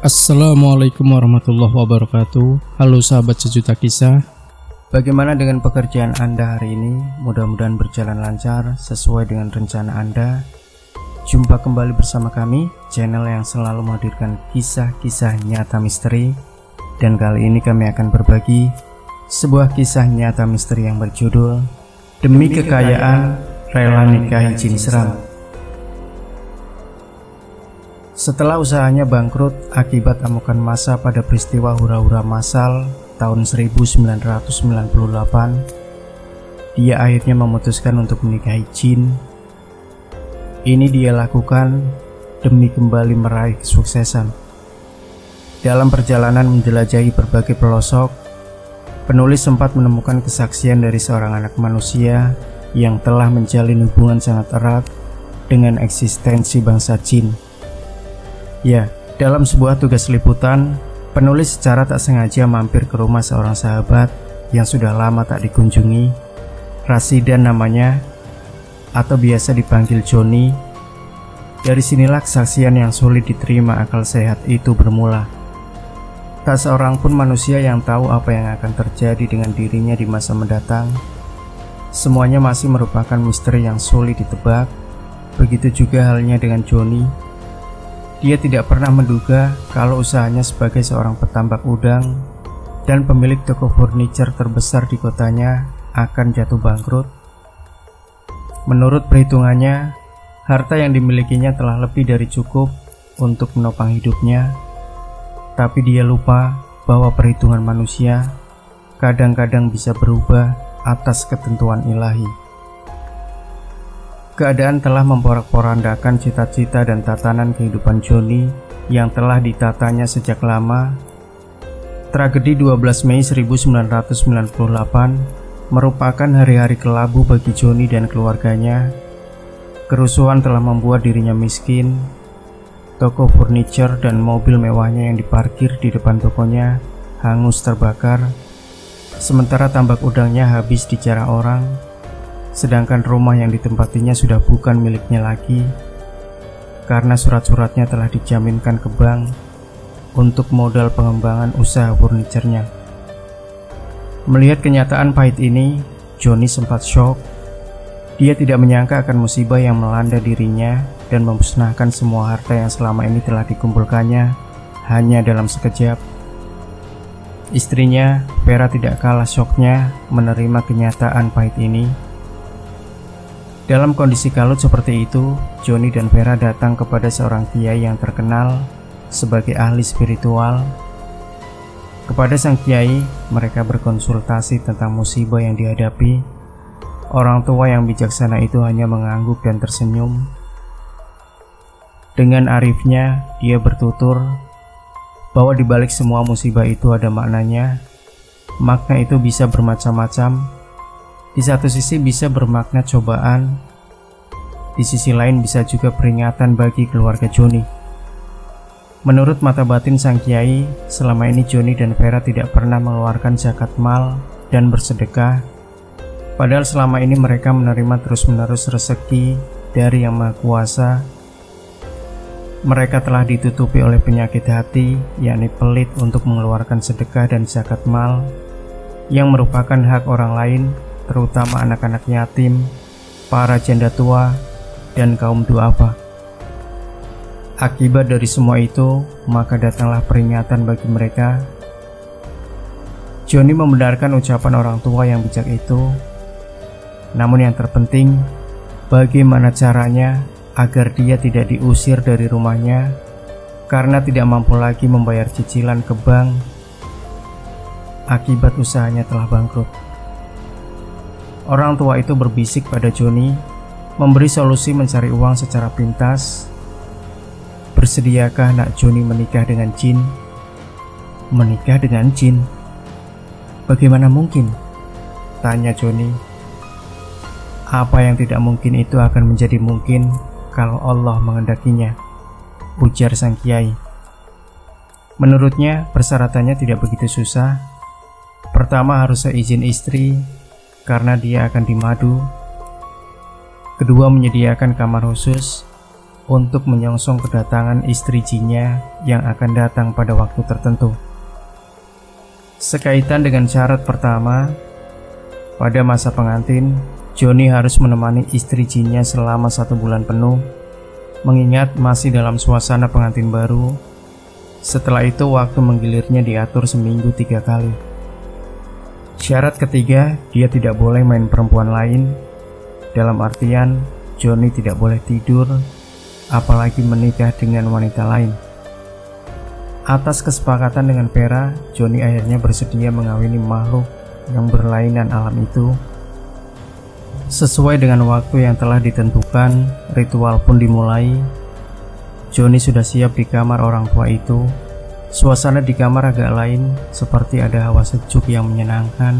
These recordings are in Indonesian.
Assalamualaikum warahmatullahi wabarakatuh. Halo sahabat sejuta kisah. Bagaimana dengan pekerjaan Anda hari ini? Mudah-mudahan berjalan lancar sesuai dengan rencana Anda. Jumpa kembali bersama kami Channel yang selalu menghadirkan kisah-kisah nyata misteri. Dan kali ini kami akan berbagi Sebuah kisah nyata misteri yang berjudul Demi kekayaan rela nikahi jin seram setelah usahanya bangkrut akibat amukan masa pada peristiwa hura-hura masal tahun 1998, dia akhirnya memutuskan untuk menikahi Jin. Ini dia lakukan demi kembali meraih kesuksesan. Dalam perjalanan menjelajahi berbagai pelosok, penulis sempat menemukan kesaksian dari seorang anak manusia yang telah menjalin hubungan sangat erat dengan eksistensi bangsa Jin. Ya, dalam sebuah tugas liputan, penulis secara tak sengaja mampir ke rumah seorang sahabat yang sudah lama tak dikunjungi. Rasidan namanya, atau biasa dipanggil Joni. Dari sinilah kesaksian yang sulit diterima akal sehat itu bermula. Tak seorang pun manusia yang tahu apa yang akan terjadi dengan dirinya di masa mendatang. Semuanya masih merupakan misteri yang sulit ditebak. Begitu juga halnya dengan Joni dia tidak pernah menduga kalau usahanya sebagai seorang petambak udang dan pemilik toko furniture terbesar di kotanya akan jatuh bangkrut. Menurut perhitungannya, harta yang dimilikinya telah lebih dari cukup untuk menopang hidupnya. Tapi dia lupa bahwa perhitungan manusia kadang-kadang bisa berubah atas ketentuan ilahi. Keadaan telah memporak-porandakan cita-cita dan tatanan kehidupan Joni yang telah ditatanya sejak lama. Tragedi 12 Mei 1998 merupakan hari-hari kelabu bagi Joni dan keluarganya. Kerusuhan telah membuat dirinya miskin. Toko furniture dan mobil mewahnya yang diparkir di depan tokonya hangus terbakar. Sementara tambak udangnya habis dijarah orang sedangkan rumah yang ditempatinya sudah bukan miliknya lagi karena surat-suratnya telah dijaminkan ke bank untuk modal pengembangan usaha furniturnya. Melihat kenyataan pahit ini, Joni sempat shock. Dia tidak menyangka akan musibah yang melanda dirinya dan memusnahkan semua harta yang selama ini telah dikumpulkannya hanya dalam sekejap. Istrinya, Vera tidak kalah shocknya menerima kenyataan pahit ini dalam kondisi kalut seperti itu, Joni dan Vera datang kepada seorang kiai yang terkenal sebagai ahli spiritual. Kepada sang kiai, mereka berkonsultasi tentang musibah yang dihadapi. Orang tua yang bijaksana itu hanya mengangguk dan tersenyum. Dengan arifnya, dia bertutur bahwa di balik semua musibah itu ada maknanya. Makna itu bisa bermacam-macam, di satu sisi bisa bermakna cobaan, di sisi lain bisa juga peringatan bagi keluarga Joni. Menurut mata batin sang kiai, selama ini Joni dan Vera tidak pernah mengeluarkan zakat mal dan bersedekah. Padahal selama ini mereka menerima terus-menerus rezeki dari Yang Maha Kuasa. Mereka telah ditutupi oleh penyakit hati, yakni pelit untuk mengeluarkan sedekah dan zakat mal yang merupakan hak orang lain terutama anak-anak yatim, para janda tua, dan kaum duafa. Akibat dari semua itu, maka datanglah peringatan bagi mereka. Joni membenarkan ucapan orang tua yang bijak itu. Namun yang terpenting, bagaimana caranya agar dia tidak diusir dari rumahnya karena tidak mampu lagi membayar cicilan ke bank akibat usahanya telah bangkrut. Orang tua itu berbisik pada Joni, memberi solusi mencari uang secara pintas. Bersediakah nak Joni menikah dengan Jin? Menikah dengan Jin? Bagaimana mungkin? Tanya Joni. Apa yang tidak mungkin itu akan menjadi mungkin kalau Allah mengendakinya, ujar sang kiai. Menurutnya, persyaratannya tidak begitu susah. Pertama harus seizin istri karena dia akan dimadu. Kedua, menyediakan kamar khusus untuk menyongsong kedatangan istri Jinnya yang akan datang pada waktu tertentu. Sekaitan dengan syarat pertama, pada masa pengantin, Joni harus menemani istri Jinnya selama satu bulan penuh, mengingat masih dalam suasana pengantin baru. Setelah itu, waktu menggilirnya diatur seminggu tiga kali. Syarat ketiga, dia tidak boleh main perempuan lain, dalam artian Joni tidak boleh tidur, apalagi menikah dengan wanita lain. Atas kesepakatan dengan Vera, Joni akhirnya bersedia mengawini makhluk yang berlainan alam itu. Sesuai dengan waktu yang telah ditentukan, ritual pun dimulai. Joni sudah siap di kamar orang tua itu. Suasana di kamar agak lain, seperti ada hawa sejuk yang menyenangkan.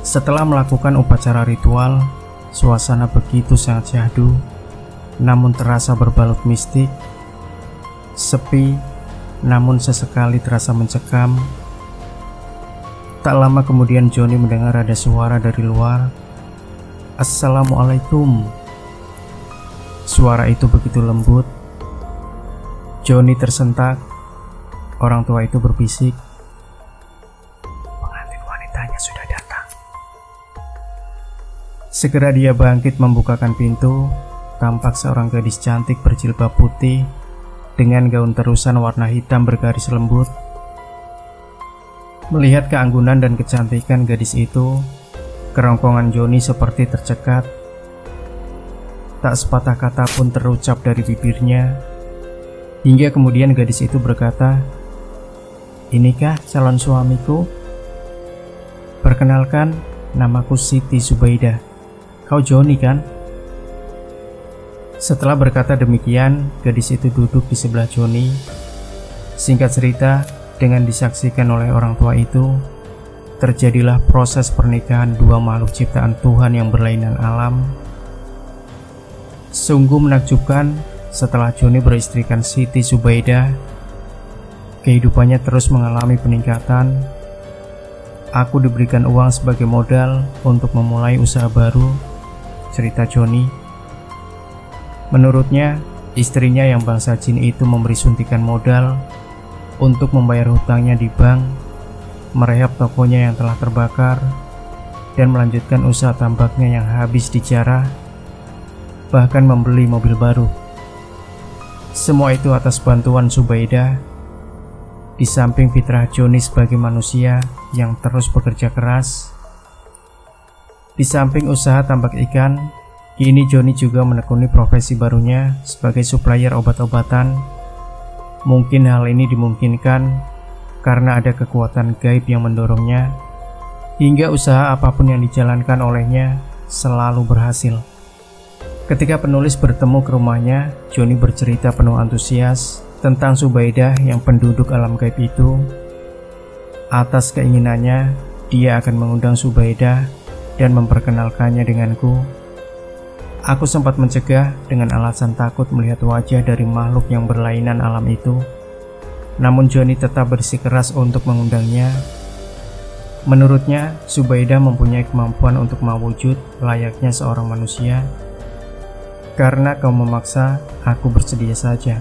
Setelah melakukan upacara ritual, suasana begitu sangat syahdu, namun terasa berbalut mistik, sepi, namun sesekali terasa mencekam. Tak lama kemudian Joni mendengar ada suara dari luar. Assalamualaikum. Suara itu begitu lembut. Joni tersentak. Orang tua itu berbisik. Pengantin wanitanya sudah datang. Segera dia bangkit membukakan pintu. Tampak seorang gadis cantik berjilbab putih dengan gaun terusan warna hitam bergaris lembut. Melihat keanggunan dan kecantikan gadis itu, kerongkongan Joni seperti tercekat. Tak sepatah kata pun terucap dari bibirnya, hingga kemudian gadis itu berkata, Inikah calon suamiku? Perkenalkan, namaku Siti Subaidah. Kau Joni kan? Setelah berkata demikian, gadis itu duduk di sebelah Joni. Singkat cerita, dengan disaksikan oleh orang tua itu, terjadilah proses pernikahan dua makhluk ciptaan Tuhan yang berlainan alam. Sungguh menakjubkan setelah Joni beristrikan Siti Subaidah, kehidupannya terus mengalami peningkatan. Aku diberikan uang sebagai modal untuk memulai usaha baru, cerita Joni. Menurutnya, istrinya yang bangsa jin itu memberi suntikan modal untuk membayar hutangnya di bank, merehab tokonya yang telah terbakar, dan melanjutkan usaha tambaknya yang habis dijarah, bahkan membeli mobil baru. Semua itu atas bantuan Subaidah, di samping fitrah Joni sebagai manusia yang terus bekerja keras, di samping usaha tambak ikan Kini Joni juga menekuni profesi barunya sebagai supplier obat-obatan. Mungkin hal ini dimungkinkan karena ada kekuatan gaib yang mendorongnya, hingga usaha apa pun yang dijalankan olehnya selalu berhasil. Ketika penulis bertemu ke rumahnya, Joni bercerita penuh antusias tentang Subaidah yang penduduk alam gaib itu. Atas keinginannya, dia akan mengundang Subaidah dan memperkenalkannya denganku Aku sempat mencegah dengan alasan takut melihat wajah dari makhluk yang berlainan alam itu. Namun Johnny tetap bersikeras untuk mengundangnya. Menurutnya, Subaidah mempunyai kemampuan untuk mewujud layaknya seorang manusia. Karena kau memaksa, aku bersedia saja.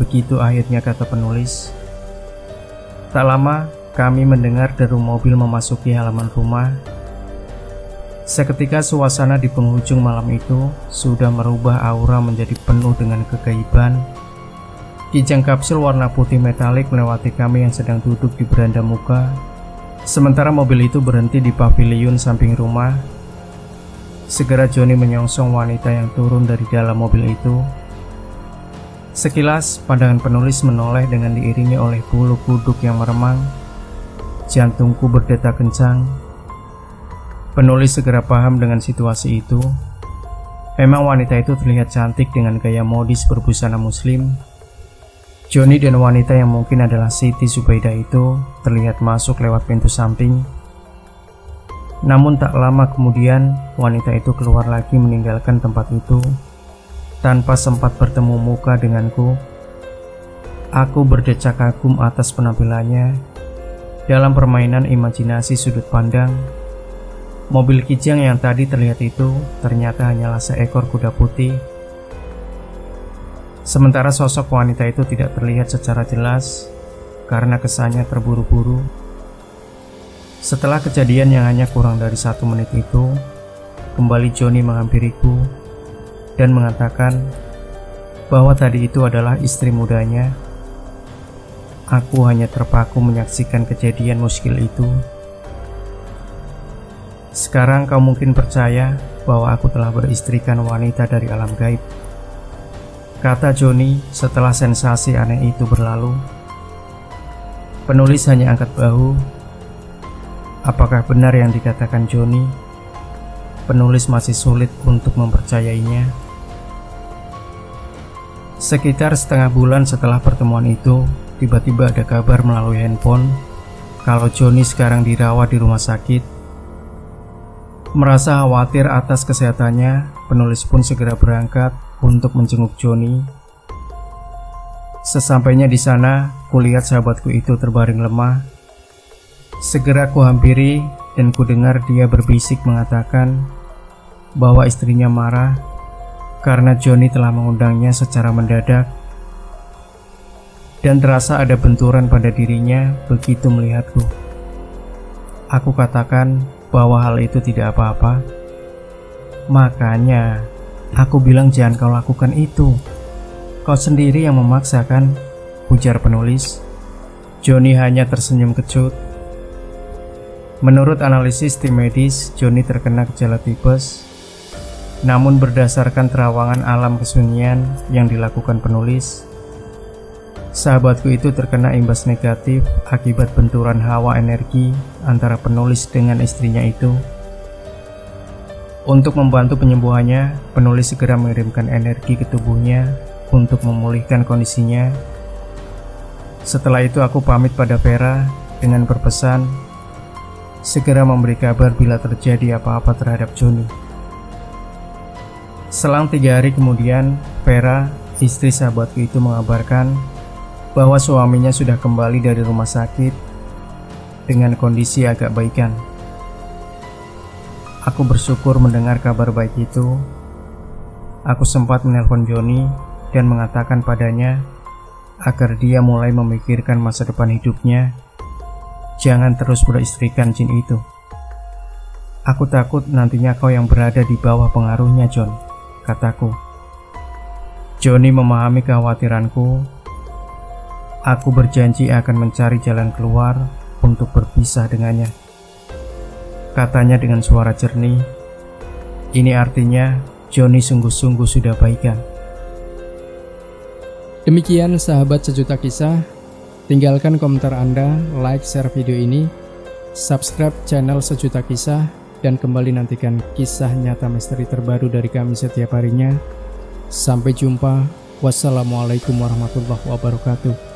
Begitu akhirnya kata penulis. Tak lama, kami mendengar deru mobil memasuki halaman rumah Seketika suasana di penghujung malam itu sudah merubah aura menjadi penuh dengan kegaiban. Kijang kapsul warna putih metalik melewati kami yang sedang duduk di beranda muka. Sementara mobil itu berhenti di pavilion samping rumah. Segera Joni menyongsong wanita yang turun dari dalam mobil itu. Sekilas, pandangan penulis menoleh dengan diiringi oleh bulu kuduk yang meremang. Jantungku berdetak kencang Penulis segera paham dengan situasi itu. Memang wanita itu terlihat cantik dengan gaya modis berbusana muslim. Joni dan wanita yang mungkin adalah Siti Subaidah itu terlihat masuk lewat pintu samping. Namun tak lama kemudian wanita itu keluar lagi meninggalkan tempat itu tanpa sempat bertemu muka denganku. Aku berdecak kagum atas penampilannya dalam permainan imajinasi sudut pandang Mobil kijang yang tadi terlihat itu ternyata hanyalah seekor kuda putih. Sementara sosok wanita itu tidak terlihat secara jelas karena kesannya terburu-buru. Setelah kejadian yang hanya kurang dari satu menit itu, kembali Joni menghampiriku dan mengatakan bahwa tadi itu adalah istri mudanya. Aku hanya terpaku menyaksikan kejadian muskil itu. Sekarang kau mungkin percaya bahwa aku telah beristrikan wanita dari alam gaib. Kata Joni setelah sensasi aneh itu berlalu. Penulis hanya angkat bahu. Apakah benar yang dikatakan Joni? Penulis masih sulit untuk mempercayainya. Sekitar setengah bulan setelah pertemuan itu, tiba-tiba ada kabar melalui handphone kalau Joni sekarang dirawat di rumah sakit. Merasa khawatir atas kesehatannya, penulis pun segera berangkat untuk menjenguk Joni Sesampainya di sana, kulihat sahabatku itu terbaring lemah. Segera ku hampiri dan ku dengar dia berbisik mengatakan bahwa istrinya marah karena Johnny telah mengundangnya secara mendadak dan terasa ada benturan pada dirinya begitu melihatku. Aku katakan bahwa hal itu tidak apa-apa. Makanya, aku bilang jangan kau lakukan itu. Kau sendiri yang memaksakan, ujar penulis. Joni hanya tersenyum kecut. Menurut analisis tim medis, Joni terkena gejala tipes. Namun berdasarkan terawangan alam kesunyian yang dilakukan penulis, sahabatku itu terkena imbas negatif akibat benturan hawa energi antara penulis dengan istrinya itu. Untuk membantu penyembuhannya, penulis segera mengirimkan energi ke tubuhnya untuk memulihkan kondisinya. Setelah itu aku pamit pada Vera dengan berpesan segera memberi kabar bila terjadi apa-apa terhadap Joni. Selang tiga hari kemudian, Vera, istri sahabatku itu mengabarkan bahwa suaminya sudah kembali dari rumah sakit dengan kondisi agak baikan. Aku bersyukur mendengar kabar baik itu. Aku sempat menelpon Joni dan mengatakan padanya agar dia mulai memikirkan masa depan hidupnya. Jangan terus beristrikan jin itu. Aku takut nantinya kau yang berada di bawah pengaruhnya, John, kataku. Johnny memahami kekhawatiranku. Aku berjanji akan mencari jalan keluar untuk berpisah dengannya. Katanya dengan suara jernih. Ini artinya Johnny sungguh-sungguh sudah baikan. Demikian sahabat sejuta kisah, tinggalkan komentar Anda, like, share video ini, subscribe channel sejuta kisah, dan kembali nantikan kisah nyata misteri terbaru dari kami setiap harinya. Sampai jumpa. Wassalamualaikum warahmatullahi wabarakatuh.